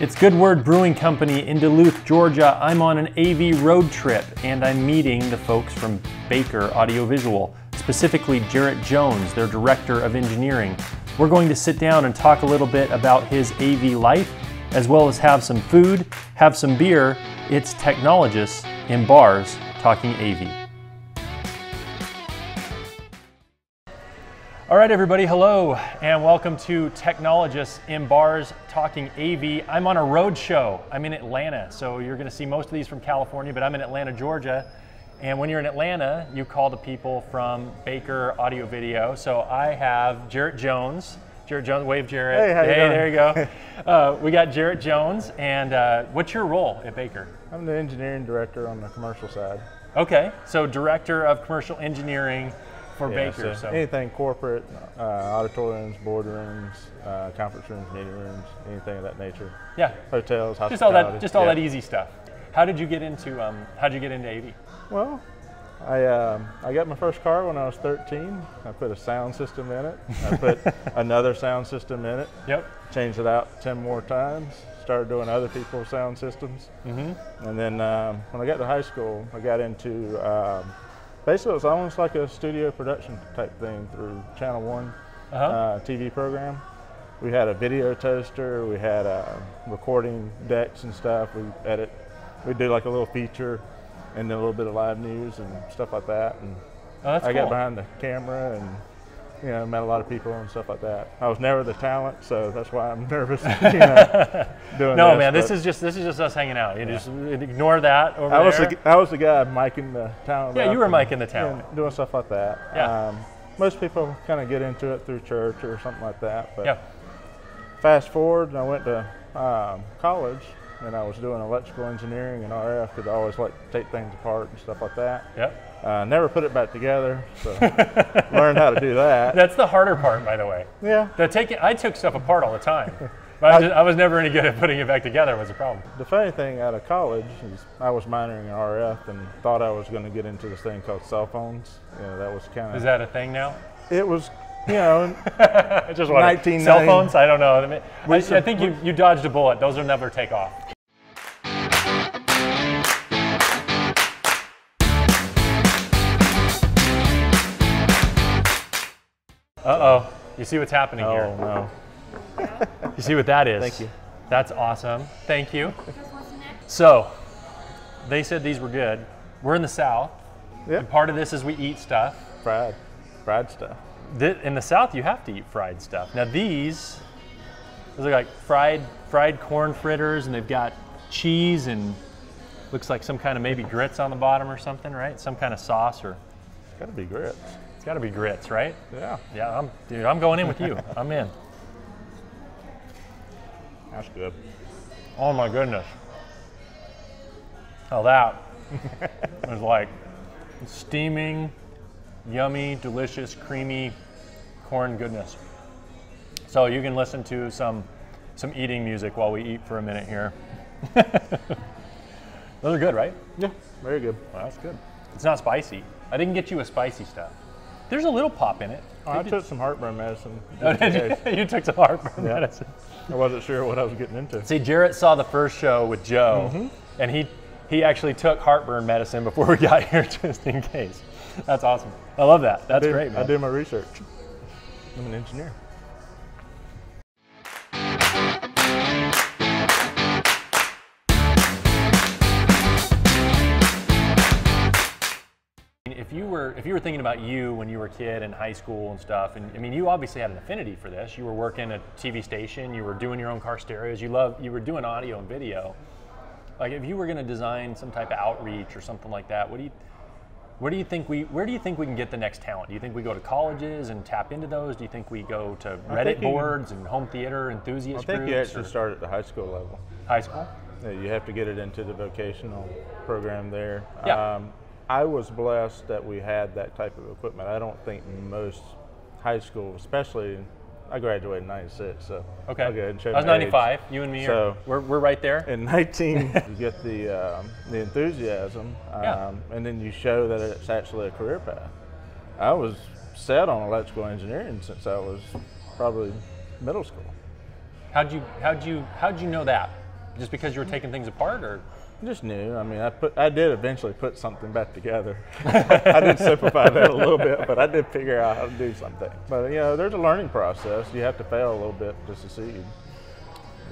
It's Good Word Brewing Company in Duluth, Georgia. I'm on an AV road trip and I'm meeting the folks from Baker Audiovisual, specifically Jarrett Jones, their Director of Engineering. We're going to sit down and talk a little bit about his AV life, as well as have some food, have some beer. It's technologists in bars talking AV. All right, everybody, hello, and welcome to Technologists in Bars Talking AV. I'm on a road show. I'm in Atlanta, so you're going to see most of these from California, but I'm in Atlanta, Georgia. And when you're in Atlanta, you call the people from Baker Audio Video. So I have Jarrett Jones. Jarrett Jones, wave Jarrett. Hey, how you doing? there you go. uh, we got Jarrett Jones, and uh, what's your role at Baker? I'm the engineering director on the commercial side. Okay, so Director of Commercial Engineering for Yeah, Baker. So, anything corporate, uh, auditoriums, boardrooms, uh, conference rooms, meeting rooms, anything of that nature. yeah, Hotels, just all that, just all Yeah. that easy stuff. How did you get into um, How did you get into AV? Well, I um, I got my first car when I was 13. I put a sound system in it. I put another sound system in it. Yep. Changed it out 10 more times. Started doing other people's sound systems. Mm-hmm. And then um, when I got to high school, I got into um, basically it was almost like a studio production type thing through Channel One Uh-huh. uh, TV program. We had a video toaster, we had uh, recording decks and stuff. We edit, we do like a little feature, and then a little bit of live news and stuff like that. And Oh, I cool. got behind the camera and you know met a lot of people and stuff like that. I was never the talent, so that's why I'm nervous. You know, doing no, this, man, this is just this is just us hanging out. You just ignore that over I was there. the I was the guy miking the talent. Yeah, you were miking the talent. doing, doing stuff like that. Yeah. Um, most people kind of get into it through church or something like that. But yeah. fast forward, I went to um, college and I was doing electrical engineering and RF. Could always like take things apart and stuff like that. Yep. Uh, never put it back together, so learned how to do that. That's the harder part, by the way. Yeah. The taking, I took stuff apart all the time, but I, just, I was never any good at putting it back together. Was the problem? The funny thing out of college is I was minoring in RF and thought I was going to get into this thing called cell phones. You know, that was kind of... Is that a thing now? It was, you know, I just. 1990. Cell phones? I don't know. I, mean, I, I think you, you dodged a bullet. Those will never take off. Uh oh. You see what's happening here? oh no. You see what that is? Thank you. That's awesome. Thank you. So, they said these were good. We're in the South. Yeah. And part of this is we eat stuff. Fried, fried stuff. Th- In the South, you have to eat fried stuff. Now these, these are like fried fried corn fritters, and they've got cheese and looks like some kind of maybe grits on the bottom or something, right? Some kind of sauce or It's got to be grits. It's got to be grits, right? Yeah. Yeah, I'm dude. I'm going in with you. I'm in. That's good. Oh my goodness. Oh, that was like steaming, yummy, delicious, creamy corn goodness. So you can listen to some some eating music while we eat for a minute here. Those are good, right? Yeah. Very good. Well, that's good. It's not spicy. I didn't get you a spicy stuff. There's a little pop in it. Oh, I took some heartburn medicine. Oh, did you? you took some heartburn Yeah. medicine. I wasn't sure what I was getting into. See, Jarrett saw the first show with Joe, mm-hmm. and he he actually took heartburn medicine before we got here, just in case. That's awesome. I love that. That's I do, great, man. I did my research. I'm an engineer. You were if you were thinking about you when you were a kid in high school and stuff, and I mean, you obviously had an affinity for this. You were working at a TV station. You were doing your own car stereos. You love you were doing audio and video. Like, if you were going to design some type of outreach or something like that, what do you where do you think we where do you think we can get the next talent? Do you think we go to colleges and tap into those? Do you think we go to Reddit boards and home theater I think groups? you actually or start at the high school level. high school. Yeah, you have to get it into the vocational program there. Yeah. Um, I was blessed that we had that type of equipment. I don't think most high school, especially, I graduated in '96, so Okay. I'll go ahead and show I was my age. 95. You and me are So- we're, we're right there. In 19, you get the um, the enthusiasm, um, Yeah. and then you show that it's actually a career path. I was set on electrical engineering since I was probably middle school. How'd you how'd you how'd you know that? Just because you were taking things apart, or Just new. I mean, I put, I did eventually put something back together. I did simplify that a little bit, but I did figure out how to do something. But you know, there's a learning process. You have to fail a little bit to succeed.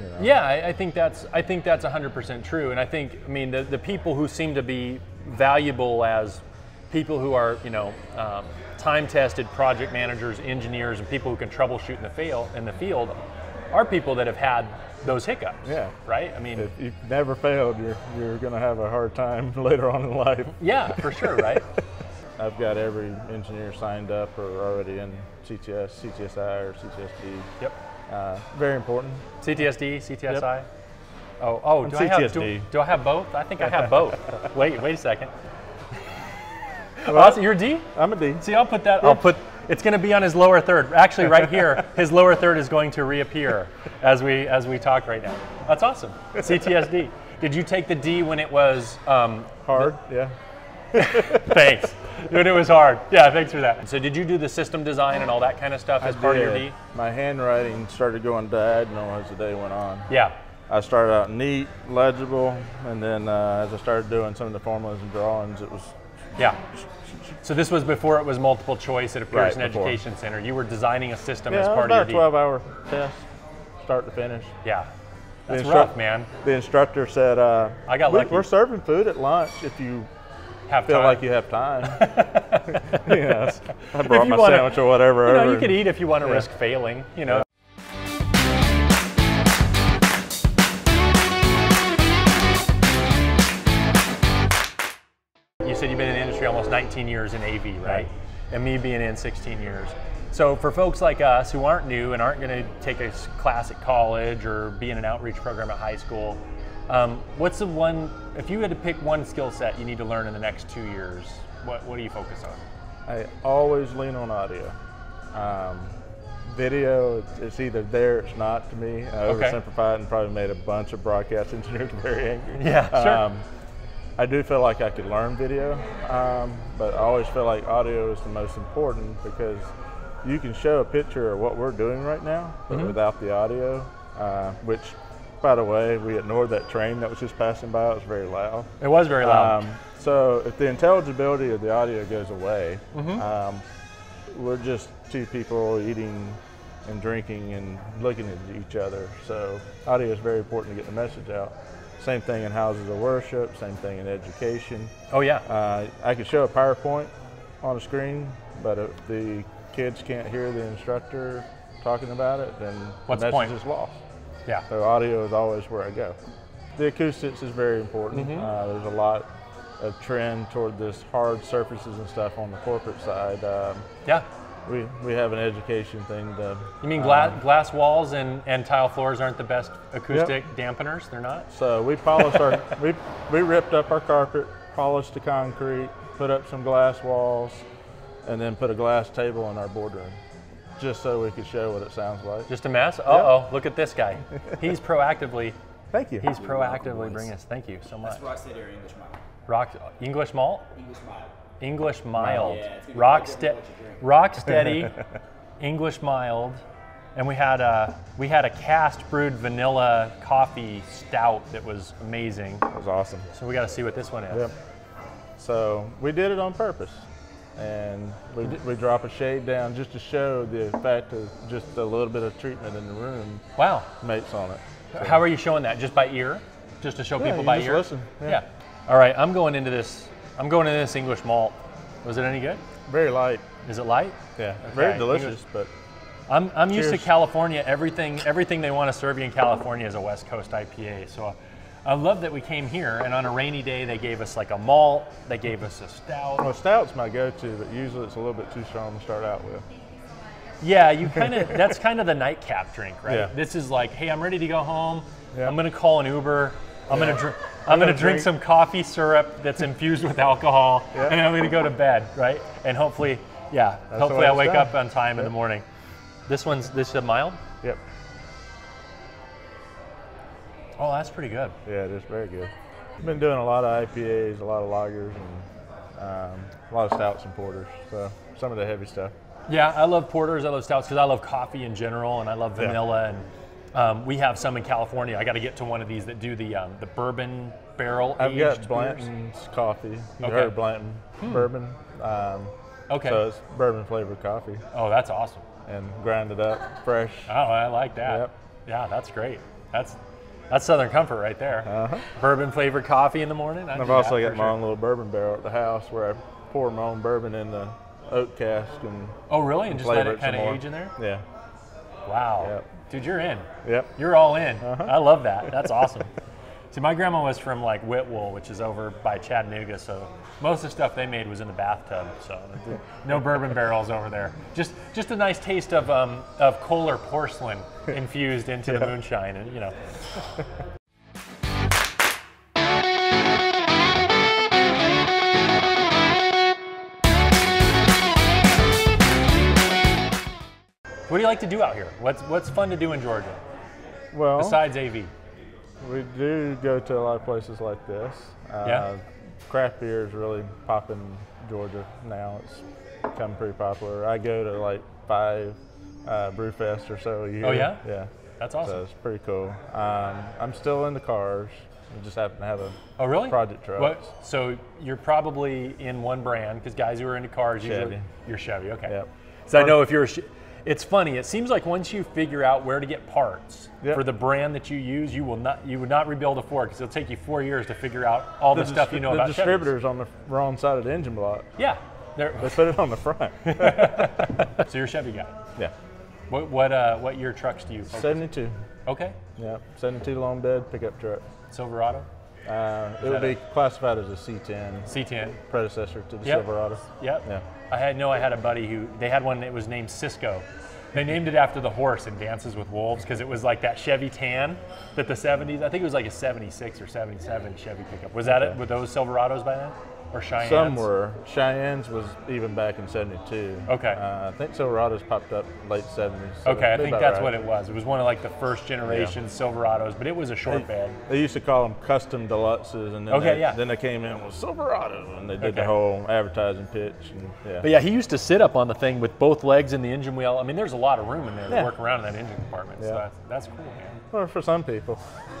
You know? Yeah, I, I think that's I think that's 100% true, and I think I mean the, the people who seem to be valuable as people who are you know um, time-tested project managers, engineers, and people who can troubleshoot in the fail in the field are people that have had those hiccups. Yeah. Right. I mean, If you've never failed, you're you're going to have a hard time later on in life. yeah, for sure. Right. I've got every engineer signed up or already in CTS, CTSI, or CTSD. yep. Uh, very important. CTSD, CTSI. Yep. Oh, oh, do I have do, CTSD. do I have both? I think I have both. wait, wait a second. Awesome, you're D. I'm a D. See, I'll put that. I'll put. It's going to be on his lower third. Actually, right here, his lower third is going to reappear as we as we talk right now. That's awesome. CTSD. Did you take the D when it was? Um, Hard, yeah. thanks. When it was hard. Yeah, thanks for that. So, did you do the system design and all that kind of stuff as part of your. D? My handwriting started going diagonal as the day went on. Yeah. I started out neat, legible, and then uh, as I started doing some of the formulas and drawings, it was Yeah. So this was before it was multiple choice at a Pearson Right. Education Center. You were designing a system yeah, as it was part about of a your 12-hour test, start to finish. Yeah. The That's instru- rough, man. The instructor said, uh, I got "We- lucky. We're serving food at lunch if you Have feel time. like you have time." yes, I brought my wanna- sandwich or whatever. You know, over you could and- eat if you want to Yeah. risk failing. You know. You 19 years in AV, right? Right. And me being in 16 years. So for folks like us who aren't new and aren't going to take a class at college or be in an outreach program at high school, um, what's the one? If you had to pick one skill set you need to learn in the next two years, what what do you focus on? I always lean on audio. Um, video, it's, either there, it's not to me. I Okay. oversimplified and probably made a bunch of broadcast engineers very angry. Yeah, sure. Um, I do feel like I could learn video, um, but I always feel like audio is the most important because you can show a picture of what we're doing right now, but Mm-hmm. without the audio, uh, which, by the way, we ignored that train that was just passing by. It was very loud. It was very loud. Um, so if the intelligibility of the audio goes away, Mm-hmm. um, we're just two people eating and drinking and looking at each other. So audio is very important to get the message out. Same thing in houses of worship. Same thing in education. oh yeah. Uh, I could show a PowerPoint on a screen, but if the kids can't hear the instructor talking about it, then What's the the message point? is lost. yeah. So audio is always where I go. The acoustics is very important. Mm-hmm. Uh, there's a lot of trend toward this hard surfaces and stuff on the corporate side. Um, Yeah. We, we have an education thing. To, You mean um, glass, glass walls and, and tile floors aren't the best acoustic dampeners? They're not? so we polished our, we, we ripped up our carpet, polished the concrete, put up some glass walls, and then put a glass table in our boardroom, just so we could show what it sounds like. Just a mess? Uh oh, look at this guy. He's proactively, Thank you. he's proactively bringing us. Thank you so much. That's Rocksteady or English Mild. Rock, English malt? English Mild. English mild. Yeah, it's gonna be rock, ste- different what you drink. rock steady, English mild. And we had a we had a cast brewed vanilla coffee stout that was amazing. That was awesome. So we got to see what this one is. Yep. So we did it on purpose. And we, we drop a shade down just to show the effect of just a little bit of treatment in the room Wow. mates on it. So- How are you showing that? Just by ear? Just to show Yeah, people you by just ear? listen, Yeah. yeah. All right, I'm going into this. I'm going into this English malt. Was it any good? Very light. Is it light? Yeah. Very Okay, delicious, but I'm, I'm used to California. Everything everything they want to serve you in California is a West Coast IPA. So I love that we came here and on a rainy day they gave us like a malt, they gave us a stout. well, stout's my go-to, but usually it's a little bit too strong to start out with. Yeah, you kind of that's kind of the nightcap drink, right? Yeah. This is like, hey, I'm ready to go home. Yeah. I'm gonna call an Uber. I'm Yeah. gonna drink. I'm, gonna, gonna drink, drink- some coffee syrup that's infused with alcohol, Yeah. and I'm gonna go to bed, right? And hopefully, yeah, That's hopefully I wake done. up on time in the morning. This one's this is a mild. Yep. Oh, that's pretty good. Yeah, it is very good. I've been doing a lot of IPAs, a lot of lagers, and um, a lot of stouts and porters. So some of the heavy stuff. Yeah, I love porters. I love stouts because I love coffee in general, and I love Yeah. vanilla and Um, we have some in California. I got to get to one of these that do the um, the bourbon barrel I've aged got beers. Blanton's coffee. You Okay. heard Blanton bourbon? Um, Okay. So it's bourbon flavored coffee oh, that's awesome. and grind it up fresh. Oh, I like that. Yep. Yeah, that's great. That's that's Southern comfort right there. Uh-huh. Bourbon flavored coffee in the morning. I I've also got my sure. own little bourbon barrel at the house where I pour my own bourbon in the oak cask and Oh, really? And just let it it kind of age in there? yeah. Wow. Yep. Dude, you're in. Yep. You're all in. Uh-huh. I love that. That's awesome. See, my grandma was from like Whitwell, which is over by Chattanooga, so most of the stuff they made was in the bathtub. So no bourbon barrels over there. Just just a nice taste of um, of Kohler porcelain infused into the moonshine, and you know. What do you like to do out here? What's what's fun to do in Georgia Well, besides AV? we do go to a lot of places like this. Uh, Yeah. Craft beer is really popping in Georgia now. It's become pretty popular. I go to like five uh, brew fest or so a year. Oh, yeah? Yeah. That's So awesome. it's pretty cool. Um, I'm still in the cars. I just happen to have a Oh, really? project truck. What? So you're probably in one brand because guys who are into cars usually Chevy. you're Chevy. Okay. Yep. So I know if you're. a It's funny. It seems like once you figure out where to get parts Yep. for the brand that you use, you will not. You would not rebuild a Ford because it'll take you four years to figure out all the, stuff you know the about Chevys. distributor's on the wrong side of the engine block. Yeah. They're, They put it on the front. so you're a Chevy guy. yeah. What what uh what year trucks do you? focus- 72. Okay. Yeah. 72 long bed pickup truck. Silverado. Uh, it would be a- classified as a C10 C10. predecessor to the Yep. Silverado. Yep. Yeah. I had no. I had a buddy who they had one that was named Cisco. They named it after the horse in Dances with Wolves because it was like that Chevy tan that the 70s. I think it was like a 76 or 77 Chevy pickup. Was that it? Okay. Were those Silverados by then, or Cheyennes? Some were. Cheyennes was even back in 72. Okay. Uh, I think Silverados popped up late 70s. so Okay, I think that's right. what it was. It was one of like the first generation Silverados, but it was a short bed. They used to call them custom deluxes, and then Okay, they, yeah. then they came in with Silverado, and they did Okay. the whole advertising pitch. And, yeah. But yeah, he used to sit up on the thing with both legs in the engine wheel. I mean, there's a lot of room in there to work around in that engine compartment. So Yeah. that's, that's cool, man. Well, for some people.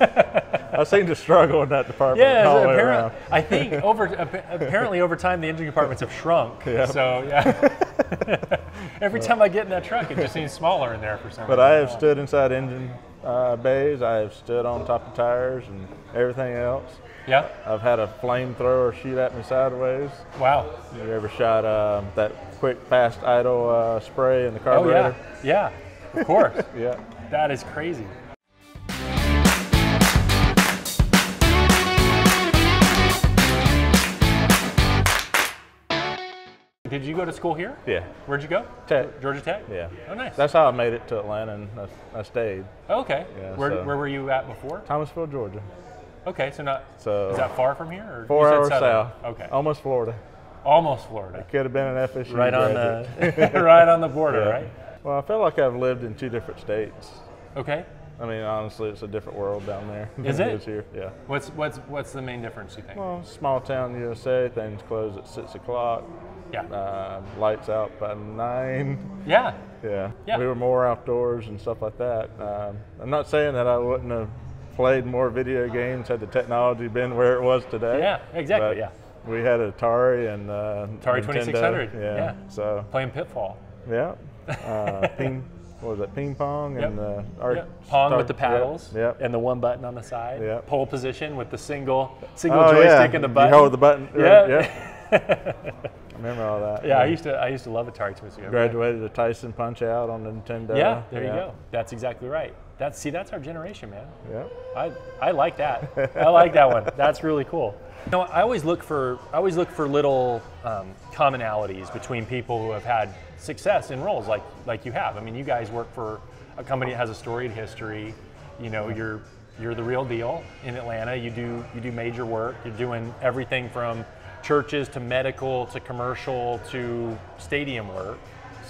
I seem to struggle in that department Yeah, all the way apparently, around. I think over apparently over time the engine compartments have shrunk. Yeah. So yeah, every time I get in that truck, it just seems smaller in there for some reason. But. I have stood inside engine uh, bays. I have stood on top of tires and everything else. Yeah. I've had a flamethrower shoot at me sideways. Wow. You ever shot um, that quick, fast idle uh, spray in the carburetor? Oh yeah. Yeah. Of course. yeah. that is crazy. You go to school here? Yeah. Where'd you go? Tech. Georgia Tech. Yeah. Oh, nice. That's how I made it to Atlanta and I, I stayed. Oh, okay. Yeah, where, so- where were you at before? Thomasville, Georgia. Okay, so not. So Is that far from here? Or four hours southern? south. Okay. Almost Florida. Almost Florida. It could have been an FSU Right on the right on the border, Yeah. right? Well, I feel like I've lived in two different states. Okay. I mean, honestly, it's a different world down there. Is than it? is here? Yeah. What's what's what's the main difference you think? Well, small town USA, things close at six o'clock. Yeah. Uh, lights out by nine. yeah. Yeah. Yeah. We were more outdoors and stuff like that. Um, I'm not saying that I wouldn't have played more video games had the technology been where it was today. Yeah, exactly, yeah. We had Atari and uh, Atari Nintendo. 2600, Yeah. yeah. So Playing Pitfall. yeah. Uh, ping. What was it? Ping pong and Yep. uh, arc- Yep. Pong start- with the paddles Yep. yep. and the one button on the side. Yep. Pole position with the single single Oh, joystick yeah. and the button. You hold the button. Yeah. Right, yeah. Remember all that. Yeah, I used to I used to love Atari 2600. graduated to Tyson Punch Out on the Nintendo. Yeah, there you go. That's exactly right. That's see, that's our generation, man. Yeah. I, I like that. I like that one. That's really cool. You know, I always look for I always look for little um, commonalities between people who have had success in roles like like you have. I mean, you guys work for a company that has a storied history. You know, you're you're the real deal in Atlanta. You do you do major work. You're doing everything from churches to medical to commercial to stadium work.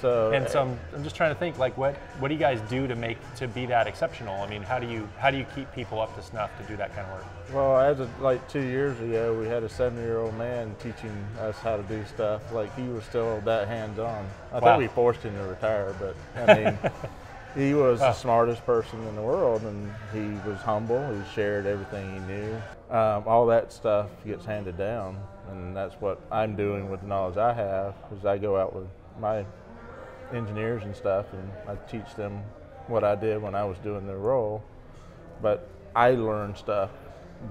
So And so I'm, I'm just trying to think like what what do you guys do to make to be that exceptional? I mean, how do you how do you keep people up to snuff to do that kind of work? Well, as of like two years ago, we had a seven-year-old man teaching us how to do stuff. Like he was still that hands-on. I Wow. think we forced him to retire, but I mean, He was the smartest person in the world, and he was humble. He shared everything he knew. Um, all that stuff gets handed down, and that's what I'm doing with the knowledge I have. Is I go out with my engineers and stuff, and I teach them what I did when I was doing their role. But I learn stuff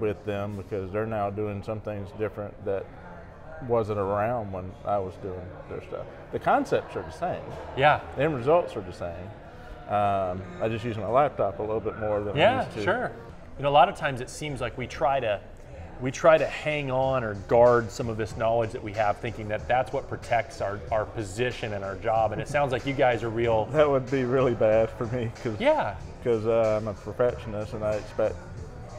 with them because they're now doing some things different that wasn't around when I was doing their stuff. The concepts are the same Yeah. the end results are the same. Um, I just use my laptop a little bit more than I Yeah, used to. sure. You know, a lot of times it seems like we try to we try to hang on or guard some of this knowledge that we have, thinking that that's what protects our, our position and our job. And it sounds like you guys are real. That would be really bad for me because Yeah, uh, I'm a perfectionist and I expect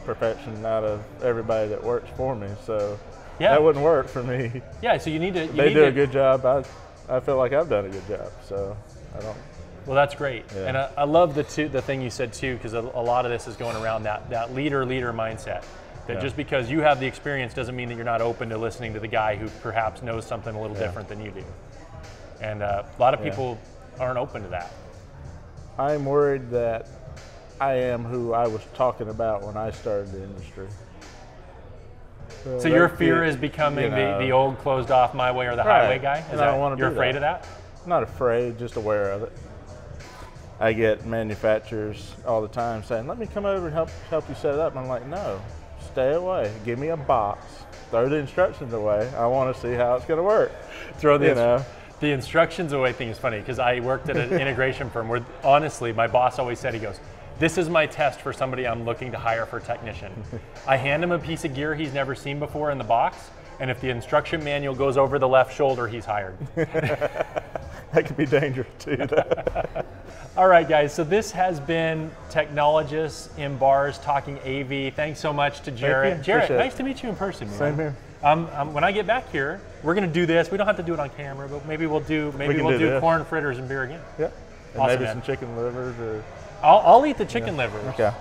perfection out of everybody that works for me. So Yeah. that wouldn't work for me. yeah. So you need to. You they need do to, a good job. I, I feel like I've done a good job. So I don't. Well, that's great, Yeah. and I, I love the two, the thing you said too, because a, a lot of this is going around that that leader leader mindset. That Yeah. just because you have the experience doesn't mean that you're not open to listening to the guy who perhaps knows something a little Yeah. different than you do. And uh, a lot of Yeah. people aren't open to that. I'm worried that I am who I was talking about when I started the industry. So your fear you- is becoming you know, the, the old closed off my way or the Right. highway guy? Is And I don't you're afraid that. of that? not afraid, just aware of it. I get manufacturers all the time saying, "Let me come over and help help you set it up." And I'm like, "No, stay away. Give me a box. Throw the instructions away. I want to see how it's going to work." Throw the You know. the instructions away thing is funny because I worked at an integration firm where honestly my boss always said he goes, "This is my test for somebody I'm looking to hire for technician." I hand him a piece of gear he's never seen before in the box, and if the instruction manual goes over the left shoulder, he's hired. That could be dangerous too. All right, guys. So this has been Technologists in Bars talking AV. Thanks so much to Jarrett. you. Jarrett, Appreciate it. nice to meet you in person, man. Same here. Um, um, when I get back here, we're gonna do this. We don't have to do it on camera, but maybe we'll do maybe can we'll do do, corn fritters and beer again. yeah. And Awesome, maybe man. some chicken livers or. I'll, I'll eat the chicken livers. Okay.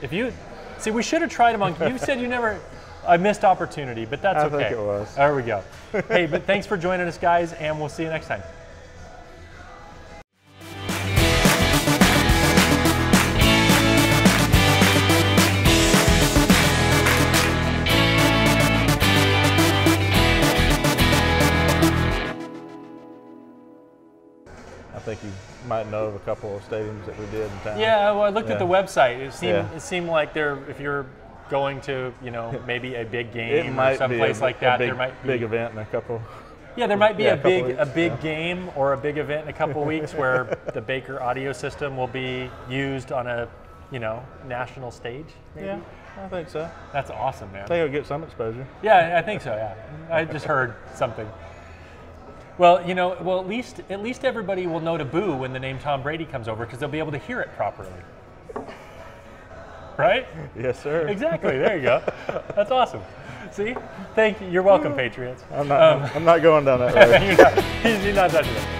If you see, we should have tried them on. You said you never. I missed opportunity, but that's I okay. think it was. There we go. hey, but thanks for joining us, guys, and we'll see you next time. Might know of a couple of stadiums that we did in town. Yeah, well, I looked at the website. It seemed Yeah. it seemed like there, if you're going to, you know, maybe a big game or be a, someplace like that, big, there might be big event in a couple. Yeah, there might be Yeah, a a big weeks, a big yeah. game or a big event in a couple weeks where the Baker audio system will be used on a, you know, national stage. Maybe. Yeah, I think so. That's awesome, man. think it'll get some exposure. Yeah, I think so. Yeah, I just heard something. Well, you know, well at least at least everybody will know to boo when the name Tom Brady comes over because they'll be able to hear it properly. Right? Yes, sir. Exactly. There you go. That's awesome. See? Thank you. You're welcome, Patriots. I'm not. Um, I'm not going down that road. you're, not, you're not touching it.